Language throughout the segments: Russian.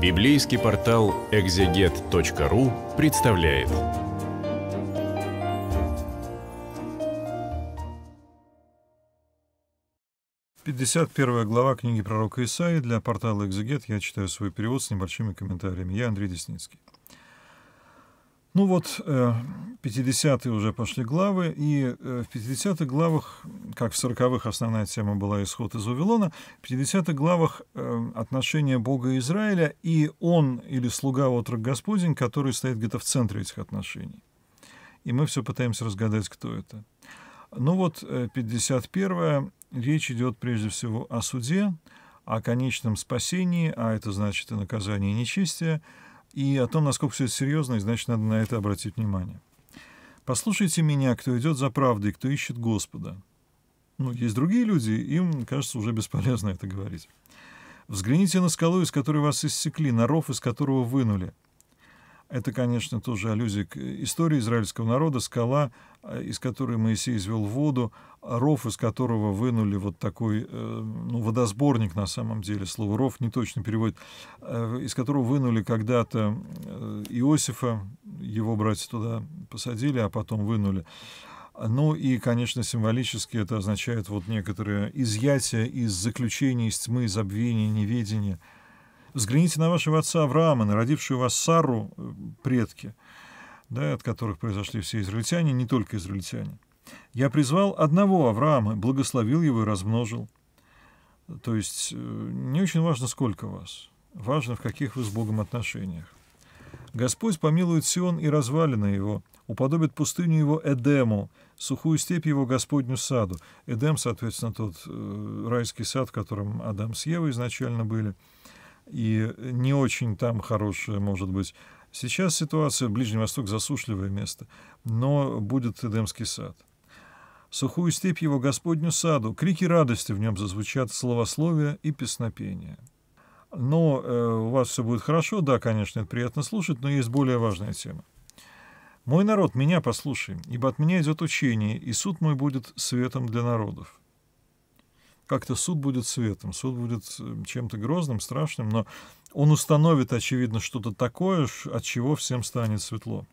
Библейский портал экзегет.ру представляет. Пятьдесят первая глава книги пророка Исаии для портала «Экзегет». Я читаю свой перевод с небольшими комментариями. Я Андрей Десницкий. Ну вот, 50-е э, уже пошли главы, и э, в 50-х главах, как в 40-х основная тема была исход из Вавилона, в 50-х главах э, отношения Бога и Израиля, и он или слуга отрок Господень, который стоит где-то в центре этих отношений. И мы все пытаемся разгадать, кто это. Ну вот, 51-я, речь идет прежде всего о суде, о конечном спасении, а это значит и наказание нечестия, и о том, насколько все это серьезно, и значит, надо на это обратить внимание. «Послушайте меня, кто идет за правдой, кто ищет Господа». Ну, есть другие люди, им, кажется, уже бесполезно это говорить. «Взгляните на скалу, из которой вас иссекли, на ров, из которого вынули». Это, конечно, тоже аллюзия к истории израильского народа. Скала, э, из которой Моисей извел воду, ров, из которого вынули вот такой, э, ну, водосборник на самом деле, слово ров не точно переводит, э, из которого вынули когда-то Иосифа, его братья туда посадили, а потом вынули. Ну и, конечно, символически это означает вот некоторое изъятие из заключения, из тьмы, забвения, неведения – Взгляните на вашего отца Авраама, на родившую вас Сару, э, предки, да, от которых произошли все израильтяне, не только израильтяне. Я призвал одного Авраама, благословил его и размножил. То есть э, не очень важно, сколько вас. Важно, в каких вы с Богом отношениях. Господь помилует Сион и развалины его, уподобит пустыню его Эдему, сухую степь его Господню саду. Эдем, соответственно, тот э, райский сад, в котором Адам с Евой изначально были – и не очень там хорошее, может быть. Сейчас ситуация, Ближний Восток засушливое место, но будет Эдемский сад. Сухую степь его Господню саду, крики радости в нем зазвучат, словословия и песнопения. Но э, у вас все будет хорошо, да, конечно, это приятно слушать, но есть более важная тема. «Мой народ, меня послушай, ибо от меня идет учение, и суд мой будет светом для народов» как-то суд будет светом, суд будет э, чем-то грозным, страшным, но он установит, очевидно, что-то такое, от чего всем станет светло.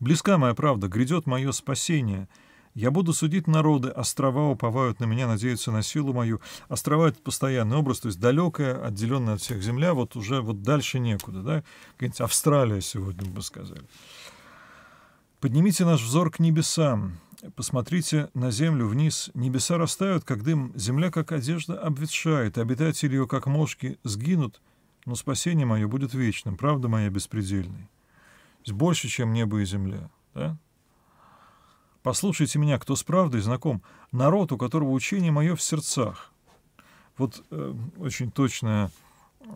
Близка моя правда, грядет мое спасение. Я буду судить народы, острова уповают на меня, надеются на силу мою. Острова — это постоянный образ, то есть далекая, отделенная от всех земля, вот уже вот дальше некуда, да? Какая-нибудь Австралия сегодня бы сказали. Поднимите наш взор к небесам, Посмотрите на землю вниз. Небеса растают, как дым, земля, как одежда, обветшает, обитатели ее, как мошки, сгинут, но спасение мое будет вечным, правда моя беспредельной. Есть больше, чем небо и земля. Да? Послушайте меня, кто с правдой знаком, народ, у которого учение мое в сердцах. Вот э, очень точное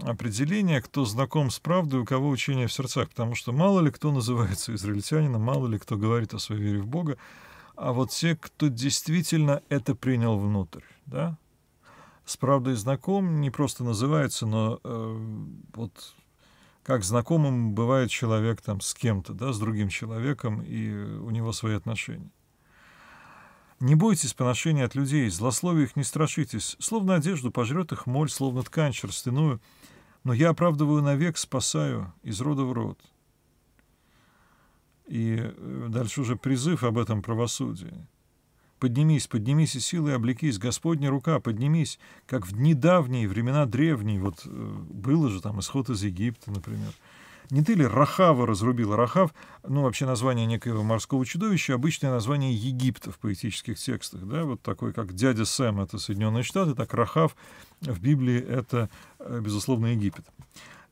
определение, кто знаком с правдой, у кого учение в сердцах, потому что мало ли кто называется израильтянином, мало ли кто говорит о своей вере в Бога, а вот те, кто действительно это принял внутрь, да, с правдой знаком не просто называется, но э, вот как знакомым бывает человек там с кем-то, да, с другим человеком, и у него свои отношения. Не бойтесь поношения от людей, злословия их не страшитесь, словно одежду пожрет их моль, словно ткань шерстяную, но я оправдываю навек, спасаю из рода в род. И э, дальше уже призыв об этом правосудии. Поднимись, поднимись и силой облекись, Господня рука, поднимись, как в дни давние, времена древние, вот э, было же там исход из Египта, например. Не ты ли Рахава разрубила? Рахав, ну, вообще название некоего морского чудовища, обычное название Египта в поэтических текстах, да, вот такой, как дядя Сэм, это Соединенные Штаты, так Рахав в Библии это, э, безусловно, Египет.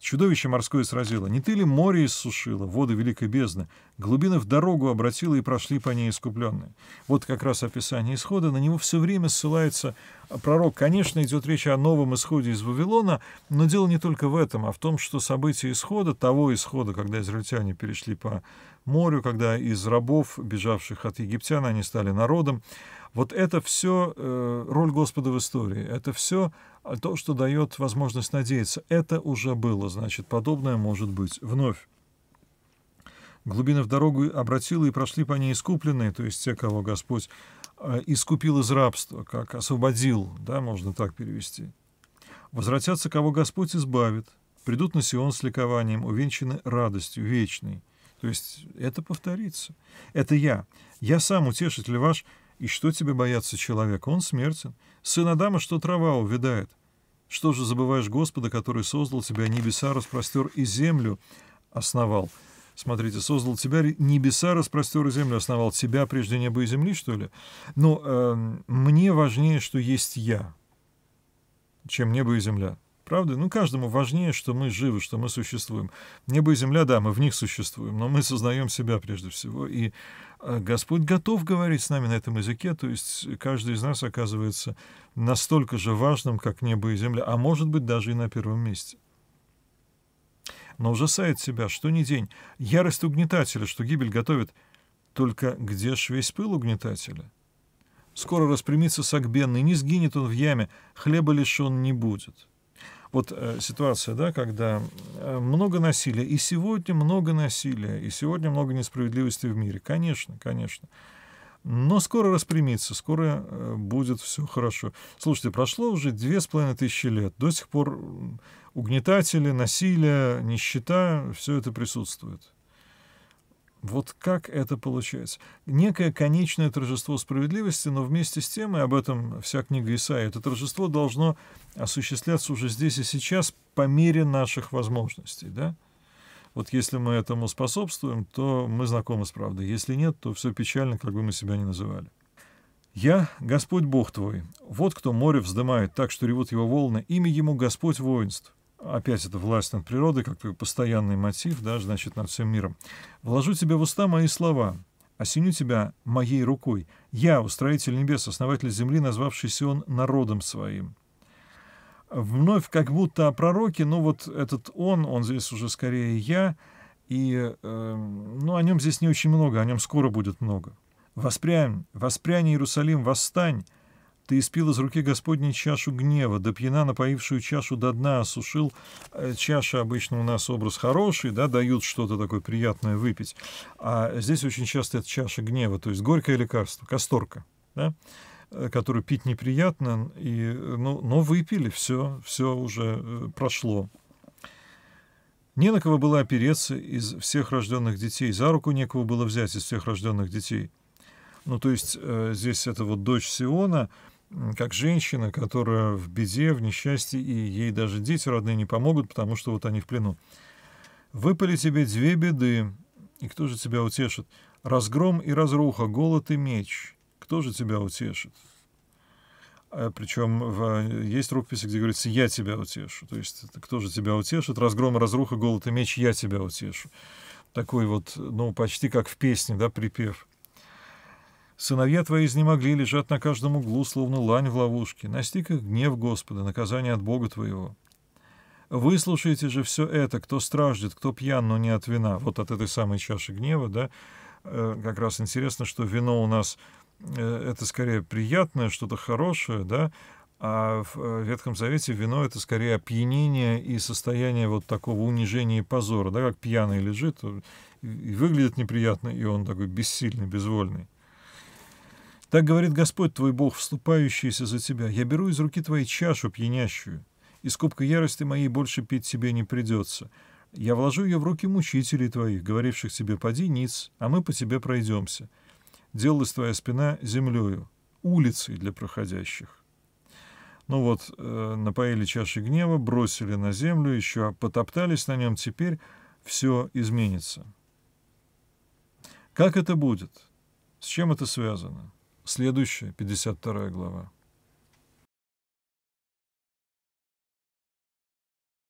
Чудовище морское сразило. Не ты ли море иссушило, воды великой бездны? Глубины в дорогу обратила, и прошли по ней искупленные. Вот как раз описание исхода. На него все время ссылается пророк. Конечно, идет речь о новом исходе из Вавилона, но дело не только в этом, а в том, что события исхода, того исхода, когда израильтяне перешли по морю, когда из рабов, бежавших от египтян, они стали народом, вот это все э, роль Господа в истории. Это все то, что дает возможность надеяться. Это уже было, значит, подобное может быть вновь. Глубины в дорогу обратила и прошли по ней искупленные, то есть те, кого Господь э, искупил из рабства, как освободил, да, можно так перевести. Возвратятся, кого Господь избавит, придут на Сион с ликованием, увенчаны радостью вечной. То есть это повторится. Это я. Я сам утешитель ваш, и что тебе бояться человека? Он смертен. Сын Адама, что трава увядает. Что же забываешь Господа, который создал тебя, небеса распростер и землю основал? Смотрите, создал тебя, небеса распростер и землю основал. Тебя прежде неба и земли, что ли? Но э, мне важнее, что есть я, чем небо и земля. Правда? Ну, каждому важнее, что мы живы, что мы существуем. Небо и земля, да, мы в них существуем, но мы сознаем себя прежде всего. И э, Господь готов говорить с нами на этом языке, то есть каждый из нас оказывается настолько же важным, как небо и земля, а может быть даже и на первом месте. Но ужасает себя, что ни день. Ярость угнетателя, что гибель готовит. Только где ж весь пыл угнетателя? Скоро распрямится сагбенный, не сгинет он в яме, хлеба лишен не будет. Вот э, ситуация, да, когда э, много насилия, и сегодня много насилия, и сегодня много несправедливости в мире. Конечно, конечно. Но скоро распрямится, скоро э, будет все хорошо. Слушайте, прошло уже две с половиной тысячи лет. До сих пор угнетатели, насилие, нищета, все это присутствует. Вот как это получается? Некое конечное торжество справедливости, но вместе с тем, и об этом вся книга Исаия, это торжество должно осуществляться уже здесь и сейчас по мере наших возможностей. Да? Вот если мы этому способствуем, то мы знакомы с правдой. Если нет, то все печально, как бы мы себя ни называли. «Я, Господь Бог твой, вот кто море вздымает так, что ревут его волны, имя ему Господь воинств, опять это власть над природой, как постоянный мотив, да, значит, над всем миром. «Вложу тебе в уста мои слова, осеню тебя моей рукой. Я, устроитель небес, основатель земли, назвавшийся он народом своим». Вновь как будто о пророке, но вот этот он, он здесь уже скорее я, и э, ну, о нем здесь не очень много, о нем скоро будет много. «Воспрянь, воспрянь, Иерусалим, восстань!» Ты испил из руки Господней чашу гнева, да пьяна напоившую чашу до дна осушил. Э, чаша обычно у нас образ хороший, да, дают что-то такое приятное выпить. А здесь очень часто это чаша гнева, то есть горькое лекарство, касторка, да, э, которую пить неприятно, и, ну, но выпили, все, все уже э, прошло. Не на кого было опереться из всех рожденных детей, за руку некого было взять из всех рожденных детей. Ну, то есть э, здесь это вот дочь Сиона, как женщина, которая в беде, в несчастье, и ей даже дети родные не помогут, потому что вот они в плену. Выпали тебе две беды, и кто же тебя утешит? Разгром и разруха, голод и меч. Кто же тебя утешит? А, причем в, есть рукописи, где говорится «я тебя утешу». То есть кто же тебя утешит? Разгром разруха, голод и меч, я тебя утешу. Такой вот, ну, почти как в песне, да, припев. Сыновья твои изнемогли, лежат на каждом углу, словно лань в ловушке. Настиг их гнев Господа, наказание от Бога твоего. Выслушайте же все это, кто страждет, кто пьян, но не от вина. Вот от этой самой чаши гнева, да, э, как раз интересно, что вино у нас э, это скорее приятное, что-то хорошее, да, а в э, Ветхом Завете вино — это скорее опьянение и состояние вот такого унижения и позора, да, как пьяный лежит, и выглядит неприятно, и он такой бессильный, безвольный. Так говорит Господь твой Бог, вступающийся за тебя. Я беру из руки твоей чашу пьянящую. Из кубка ярости моей больше пить тебе не придется. Я вложу ее в руки мучителей твоих, говоривших тебе, поди ниц, а мы по тебе пройдемся. Делалась твоя спина землею, улицей для проходящих. Ну вот, э, напоили чаши гнева, бросили на землю, еще потоптались на нем, теперь все изменится. Как это будет? С чем это связано? Следующая, 52 глава.